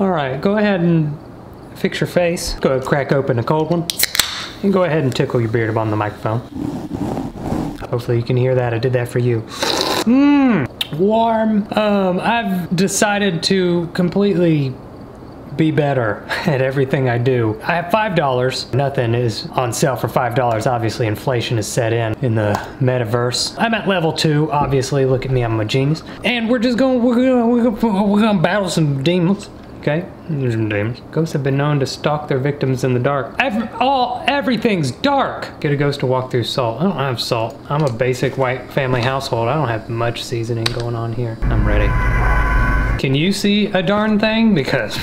All right, go ahead and fix your face. Go ahead, crack open a cold one. And go ahead and tickle your beard on the microphone. Hopefully you can hear that. I did that for you. Mmm, warm. Um, I've decided to completely be better at everything I do. I have $5. Nothing is on sale for $5. Obviously, inflation is set in in the metaverse. I'm at level two, obviously. Look at me, I'm a genius. And we're just going, we're gonna, we're gonna, we're gonna battle some demons. Okay, there's some demons. Ghosts have been known to stalk their victims in the dark. Every, all, everything's dark. Get a ghost to walk through salt. I don't have salt. I'm a basic white family household. I don't have much seasoning going on here. I'm ready. Can you see a darn thing? Because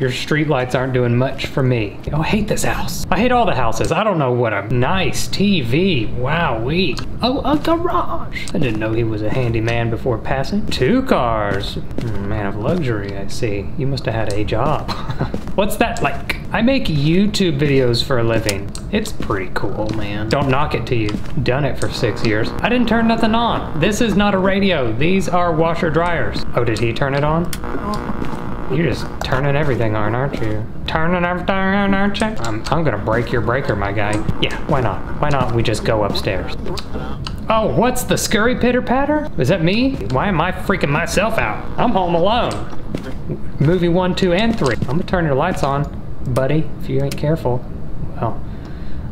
your streetlights aren't doing much for me. Oh, I hate this house. I hate all the houses. I don't know what a nice TV. Wowee. Oh, a garage. I didn't know he was a handyman before passing. Two cars. Hmm, man of luxury, I see. You must have had a job. What's that like? I make YouTube videos for a living. It's pretty cool, man. Don't knock it till you've done it for six years. I didn't turn nothing on. This is not a radio. These are washer dryers. Oh, did he turn it on? Oh. You're just turning everything on, aren't you? Turning everything on, aren't you? I'm, I'm gonna break your breaker, my guy. Yeah, why not? Why not we just go upstairs? Oh, what's the scurry pitter patter? Is that me? Why am I freaking myself out? I'm home alone. Movie one, two, and three. I'm gonna turn your lights on, buddy, if you ain't careful. Well,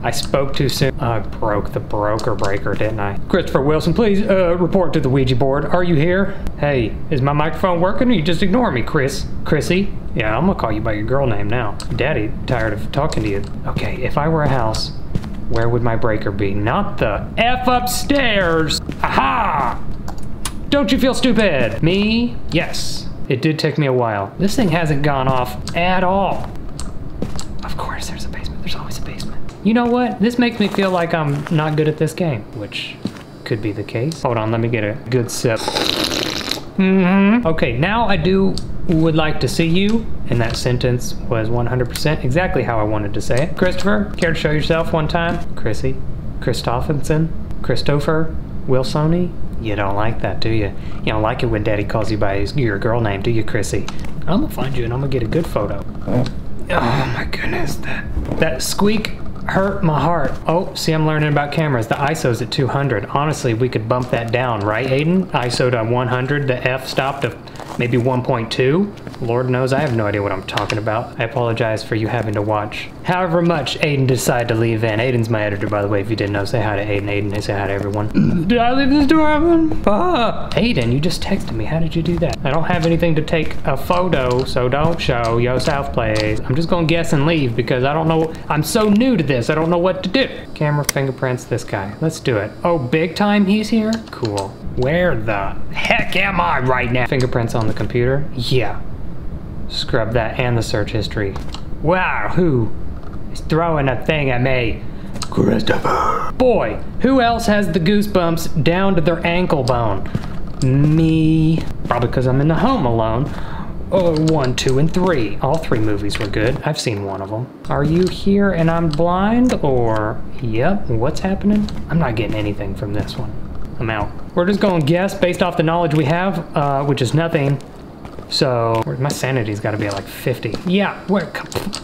I spoke too soon. I broke the broker breaker, didn't I? Christopher Wilson, please uh, report to the Ouija board. Are you here? Hey, is my microphone working or you just ignore me, Chris? Chrissy? Yeah, I'm gonna call you by your girl name now. Daddy, tired of talking to you. Okay, if I were a house, where would my breaker be? Not the F upstairs! Aha! Don't you feel stupid? Me? Yes. It did take me a while. This thing hasn't gone off at all. Of course, there's a basement. There's always a basement. You know what? This makes me feel like I'm not good at this game, which could be the case. Hold on, let me get a good sip. Mm-hmm. Okay, now I do would like to see you, and that sentence was 100% exactly how I wanted to say it. Christopher, care to show yourself one time? Chrissy, Christophenson, Christopher, Wilsoni. You don't like that, do you? You don't like it when Daddy calls you by his, your girl name, do you, Chrissy? I'm gonna find you and I'm gonna get a good photo. Oh my goodness, that that squeak hurt my heart. Oh, see, I'm learning about cameras. The ISO's at 200. Honestly, we could bump that down, right, Aiden? ISO to 100, the f-stop to maybe 1.2. Lord knows I have no idea what I'm talking about. I apologize for you having to watch however much Aiden decided to leave in. Aiden's my editor, by the way, if you didn't know. Say hi to Aiden. Aiden, say hi to everyone. did I leave this door open? Ah. Aiden, you just texted me. How did you do that? I don't have anything to take a photo, so don't show yourself, please. I'm just gonna guess and leave because I don't know. I'm so new to this. I don't know what to do. Camera fingerprints this guy. Let's do it. Oh, big time he's here? Cool. Where the heck am I right now? Fingerprints on the computer? Yeah. Scrub that and the search history. Wow, who is throwing a thing at me? Christopher. Boy, who else has the goosebumps down to their ankle bone? Me. Probably because I'm in the home alone. Oh, one, two, and three. All three movies were good. I've seen one of them. Are you here and I'm blind? Or, yep, what's happening? I'm not getting anything from this one. I'm out. We're just going to guess based off the knowledge we have, uh, which is nothing. So, my sanity's got to be like 50. Yeah, where,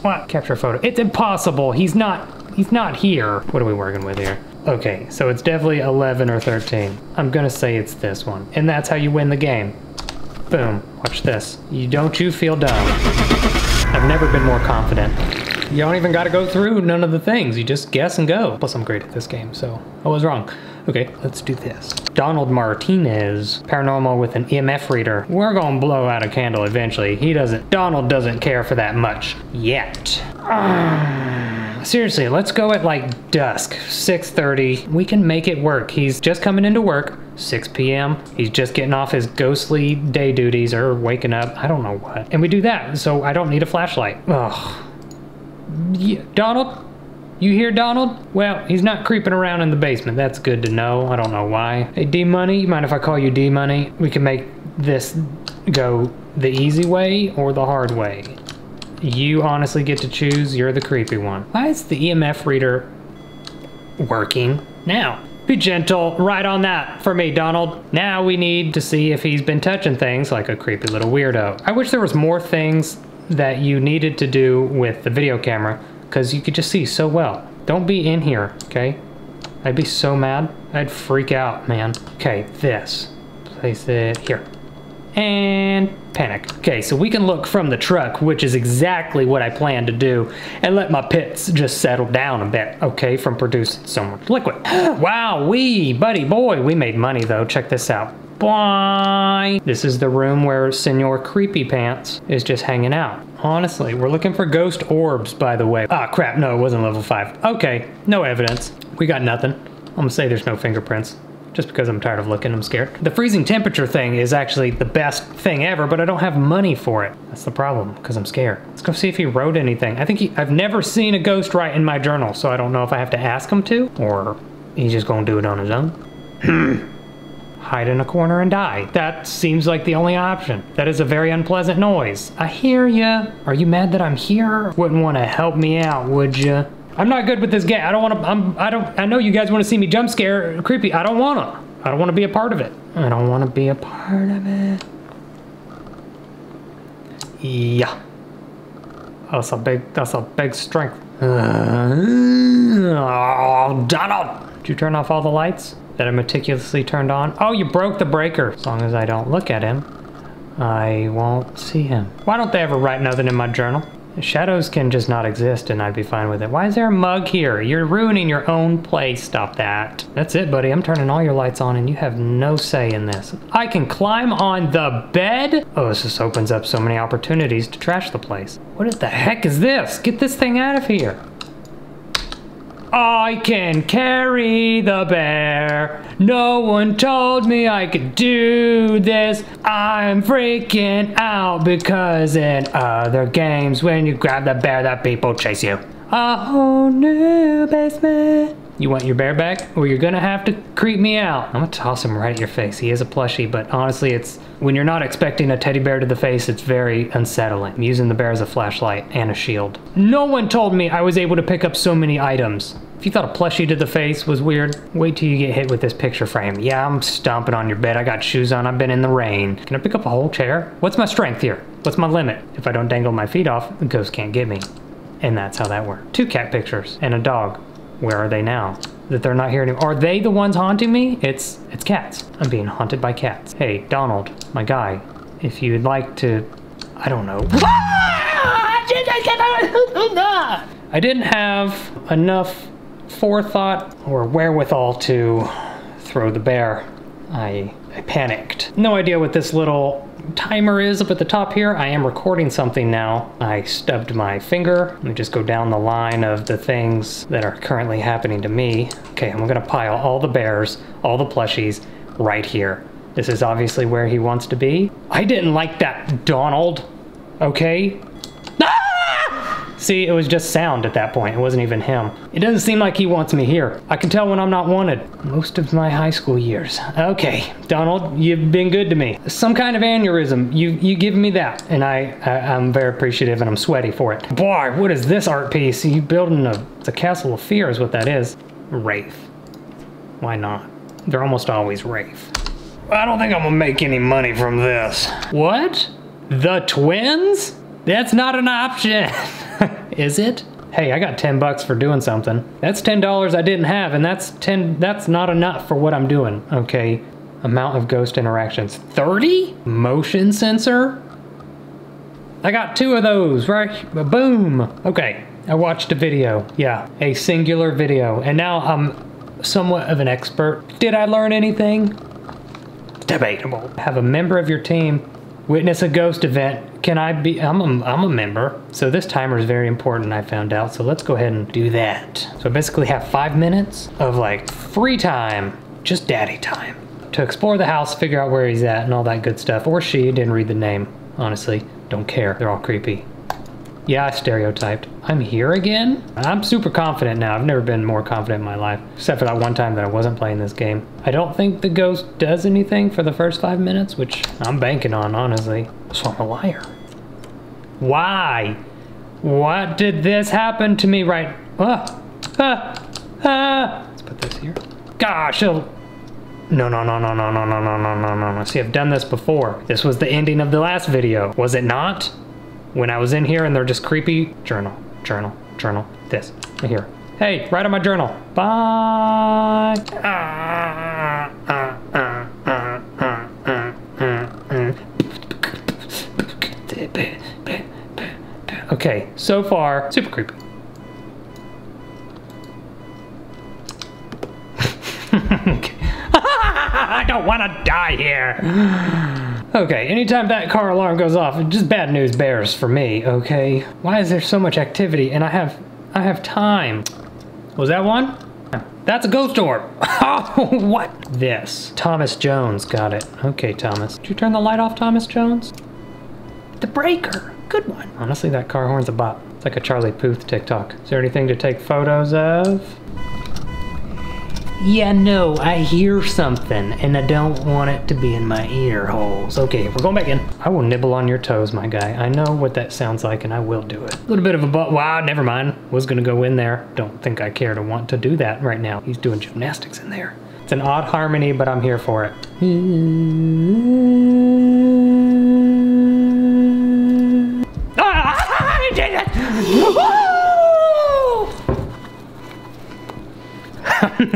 what? Capture a photo. It's impossible. He's not, he's not here. What are we working with here? Okay, so it's definitely 11 or 13. I'm gonna say it's this one. And that's how you win the game. Boom, watch this. You Don't you feel dumb. I've never been more confident. You don't even gotta go through none of the things. You just guess and go. Plus I'm great at this game, so I was wrong. Okay, let's do this. Donald Martinez, paranormal with an EMF reader. We're gonna blow out a candle eventually. He doesn't, Donald doesn't care for that much yet. Seriously, let's go at like dusk, 6.30. We can make it work. He's just coming into work, 6 p.m. He's just getting off his ghostly day duties or waking up. I don't know what. And we do that, so I don't need a flashlight. Ugh. Yeah, Donald? You here, Donald? Well, he's not creeping around in the basement. That's good to know. I don't know why. Hey, D-Money, you mind if I call you D-Money? We can make this go the easy way or the hard way. You honestly get to choose. You're the creepy one. Why is the EMF reader working now? Be gentle, right on that for me, Donald. Now we need to see if he's been touching things like a creepy little weirdo. I wish there was more things that you needed to do with the video camera because you could just see so well. Don't be in here, okay? I'd be so mad. I'd freak out, man. Okay, this. Place it here. And panic. Okay, so we can look from the truck, which is exactly what I plan to do, and let my pits just settle down a bit, okay, from producing so much liquid. wow, we, buddy boy, we made money though. Check this out. Bye. This is the room where Senor Creepy Pants is just hanging out. Honestly, we're looking for ghost orbs, by the way. Ah, crap, no, it wasn't level 5. Okay, no evidence. We got nothing. I'm gonna say there's no fingerprints just because I'm tired of looking, I'm scared. The freezing temperature thing is actually the best thing ever, but I don't have money for it. That's the problem, because I'm scared. Let's go see if he wrote anything. I think he, I've never seen a ghost write in my journal, so I don't know if I have to ask him to, or he's just gonna do it on his own. Hide in a corner and die. That seems like the only option. That is a very unpleasant noise. I hear ya. Are you mad that I'm here? Wouldn't want to help me out, would ya? I'm not good with this game. I don't want to, I'm, I don't, I know you guys want to see me jump scare creepy. I don't want to. I don't want to be a part of it. I don't want to be a part of it. Yeah. That's a big, that's a big strength. Uh, oh, Donald! Did you turn off all the lights that I meticulously turned on? Oh, you broke the breaker. As long as I don't look at him, I won't see him. Why don't they ever write nothing in my journal? Shadows can just not exist and I'd be fine with it. Why is there a mug here? You're ruining your own place. Stop that. That's it, buddy. I'm turning all your lights on and you have no say in this. I can climb on the bed? Oh, this just opens up so many opportunities to trash the place. What the heck is this? Get this thing out of here. I can carry the bear. No one told me I could do this. I'm freaking out because in other games, when you grab the bear, the people chase you. A whole new basement. You want your bear back? Or you're gonna have to creep me out. I'm gonna toss him right at your face. He is a plushie, but honestly, it's when you're not expecting a teddy bear to the face, it's very unsettling. I'm using the bear as a flashlight and a shield. No one told me I was able to pick up so many items. If you thought a plushie to the face was weird, wait till you get hit with this picture frame. Yeah, I'm stomping on your bed. I got shoes on. I've been in the rain. Can I pick up a whole chair? What's my strength here? What's my limit? If I don't dangle my feet off, the ghost can't get me. And that's how that worked. Two cat pictures and a dog. Where are they now? That they're not here anymore. Are they the ones haunting me? It's it's cats. I'm being haunted by cats. Hey, Donald, my guy, if you'd like to, I don't know. I didn't have enough forethought or wherewithal to throw the bear. I, I panicked. No idea what this little timer is up at the top here. I am recording something now. I stubbed my finger. Let me just go down the line of the things that are currently happening to me. Okay, I'm gonna pile all the bears, all the plushies, right here. This is obviously where he wants to be. I didn't like that, Donald. Okay? See, it was just sound at that point. It wasn't even him. It doesn't seem like he wants me here. I can tell when I'm not wanted. Most of my high school years. Okay, Donald, you've been good to me. Some kind of aneurysm. You you give me that, and I, I I'm very appreciative, and I'm sweaty for it. Boy, what is this art piece? You building a castle of fear is what that is. Wraith. Why not? They're almost always Wraith. I don't think I'm gonna make any money from this. What? The twins? That's not an option. Is it? Hey, I got 10 bucks for doing something. That's $10 I didn't have, and that's 10, that's not enough for what I'm doing, okay? Amount of ghost interactions, 30? Motion sensor? I got two of those, right? Boom. Okay, I watched a video. Yeah, a singular video. And now I'm somewhat of an expert. Did I learn anything? Debatable. Have a member of your team witness a ghost event. Can I be, I'm a, I'm a member. So this timer is very important, I found out. So let's go ahead and do that. So I basically have five minutes of like free time, just daddy time to explore the house, figure out where he's at and all that good stuff. Or she, didn't read the name, honestly. Don't care, they're all creepy. Yeah, I stereotyped. I'm here again? I'm super confident now. I've never been more confident in my life. Except for that one time that I wasn't playing this game. I don't think the ghost does anything for the first five minutes, which I'm banking on, honestly. So I'm a liar. Why? What did this happen to me right... Ah, ah, ah. Let's put this here. Gosh. No, no, no, no, no, no, no, no, no, no, no, no. See, I've done this before. This was the ending of the last video. Was it not? When I was in here and they're just creepy. Journal, journal, journal. This, right here. Hey, write on my journal. Bye. Ah, ah, ah, ah, ah, ah, ah, ah. Okay, so far, super creepy. I don't want to die here. Okay, anytime that car alarm goes off, just bad news bears for me, okay? Why is there so much activity and I have I have time? Was that one? That's a ghost orb. Oh, what? This. Thomas Jones, got it. Okay, Thomas. Did you turn the light off, Thomas Jones? The breaker. Good one. Honestly, that car horn's a bop. It's like a Charlie Puth TikTok. Is there anything to take photos of? Yeah, no, I hear something, and I don't want it to be in my ear holes. Okay, we're going back in. I will nibble on your toes, my guy. I know what that sounds like, and I will do it. A little bit of a butt. Wow, never mind. Was gonna go in there. Don't think I care to want to do that right now. He's doing gymnastics in there. It's an odd harmony, but I'm here for it.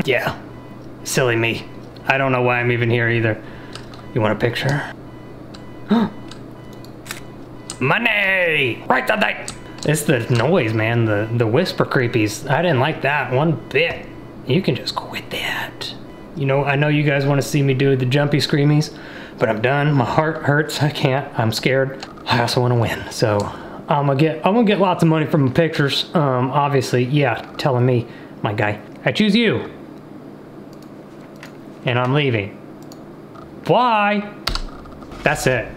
yeah. Silly me. I don't know why I'm even here either. You want a picture? Money! Right the night! It's the noise, man. The, the whisper creepies. I didn't like that one bit. You can just quit that. You know, I know you guys want to see me do the jumpy screamies, but I'm done. My heart hurts. I can't. I'm scared. I also want to win. So I'm gonna get I'm gonna get lots of money from pictures. Um, obviously, yeah, telling me, my guy. I choose you. And I'm leaving. Why? That's it.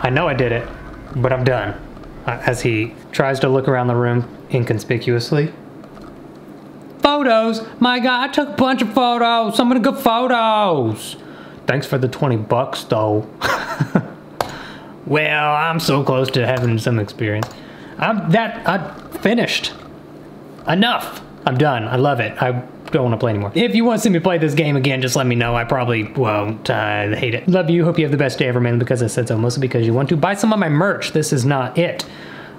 I know I did it, but I'm done. Uh, as he tries to look around the room inconspicuously. Photos! My God, I took a bunch of photos! Of the good photos! Thanks for the 20 bucks, though. well, I'm so close to having some experience. I'm that, I finished. Enough! I'm done. I love it. I don't want to play anymore. If you want to see me play this game again, just let me know. I probably won't. I hate it. Love you. Hope you have the best day ever, man, because I said so. Mostly because you want to buy some of my merch. This is not it.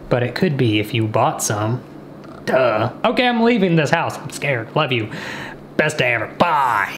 But it could be if you bought some. Duh. Okay, I'm leaving this house. I'm scared. Love you. Best day ever. Bye.